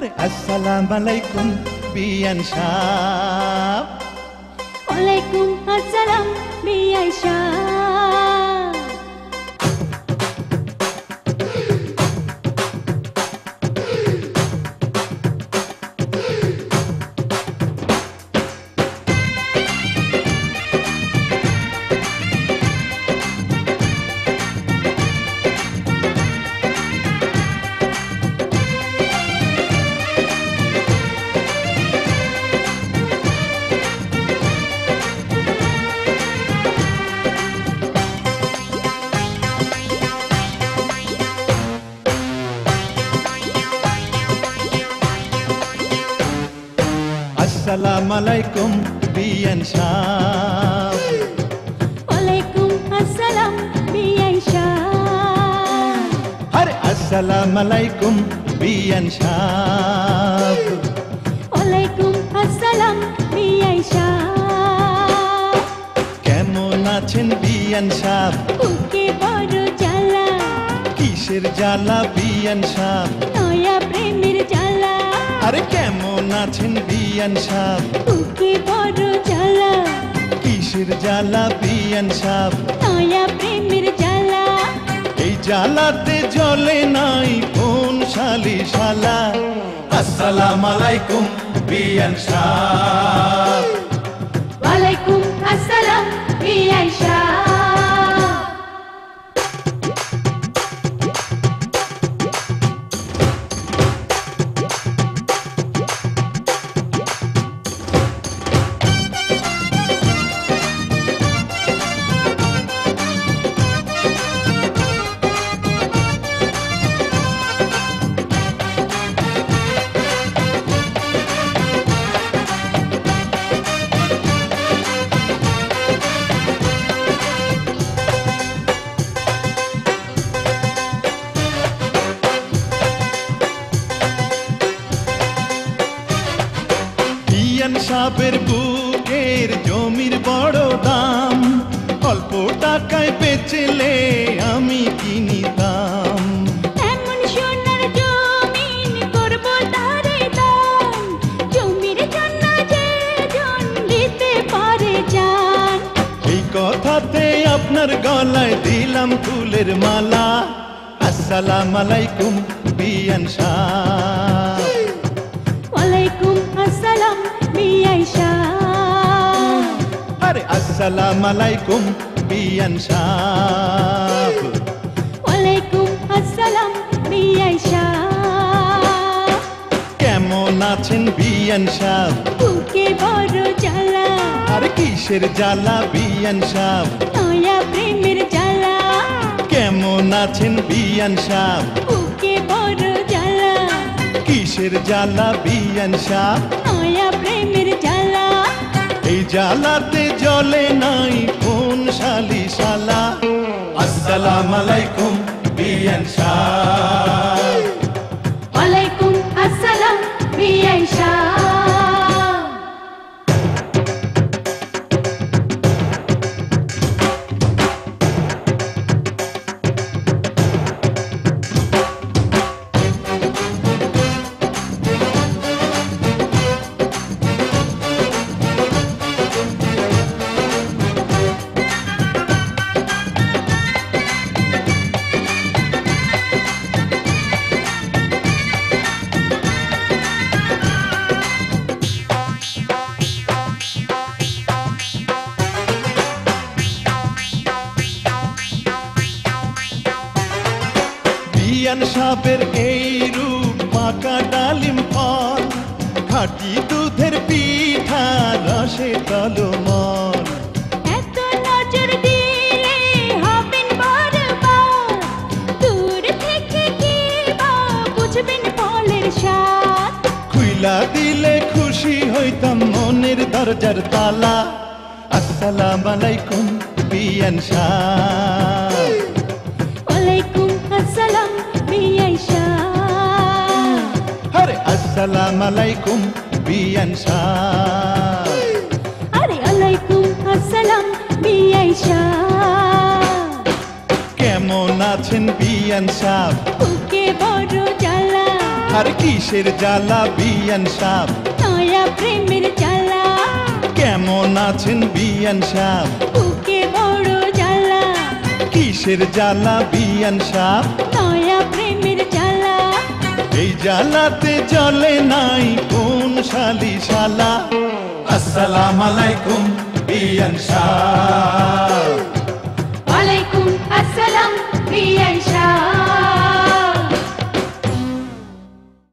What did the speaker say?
আরে আসসালাম আলাইকুম বিয়ান সাহ ওয়ালাইকুম আসসালাম বিআই শাহ আসসালাম আলাইকুম বিয়ান সাহ। ওয়ালাইকুম আসসালাম বিআই শাহ আরে আসসালাম আলাইকুম বিয়ান সাহ। ওয়ালাইকুম আসসালাম বিআই শাহ কেমন আছেন বিয়ান সাহ? বুকে বড় জ্বালা। কিসের জ্বালা বিয়ান সাহ? নয়া প্রেমের জ্বালা। আরে কেমন আছেন বিয়ান সাহ? বুকে বড় জ্বালা। কিসের জ্বালা বিয়ান সাহ? নয়া প্রেমের জ্বালা। এই জ্বালাতে জলে নাই কোন শালি শালা আসসালাম আলাইকুম বিয়ান সাহ। সাহেবের বুকের জমির বড় দাম অল্প টাকায় বেচলে আমি কিনিতাম। এই কথাতে আপনার গলায় দিলাম ফুলের মালা আসসালাম আলাইকুম বিয়ান সাহ আরে আসসালাম আলাইকুম বিয়ান সাহ ওয়ালাইকুম আসসালাম বিআই শাহ। কেমন আছেন বিয়ান সাহ বুকে বড় জ্বালা। আর কিসের জ্বালা বিয়ান সাহ নয়া প্রেমের জ্বালা। কেমন আছেন বিয়ান সাহ বুকে বড় জ্বালা। কিসের জ্বালা বিয়ান সাহ নয়া প্রেমের জ্বালাতে জলে নাই কোন শালি শালা আসসালাম আলাইকুম বিয়ান সাহ বিয়ান সাপের এই রূপ পাকা ডালিম ফল খাটি দুধের পিঠা রসে তলমল। খুইলা দিলে খুশি হইতাম মনের দরজার তালা। আসসালাম আলাইকুম বিয়ান শাহ ওয়ালাইকুম আসসালাম আসসালাম আলাইকুম বিয়ান শাহ আরে আলাইকুম আসসালাম শাহ কেমন আছেন বিয়ান সাহ বুকে বড় জ্বালা। আর কিসের জ্বালা বিয়ান সাপ নয়া প্রেমের জ্বালা। কেমন আছেন বিয়ান সাপ বুকে বড় জ্বালা। কিসের জ্বালা বিয়ান সাপ নয়া জ্বালা এই জ্বালাতে জলে নাই কোন শালি শালা আসসালাম আলাইকুম বিয়ান সাহ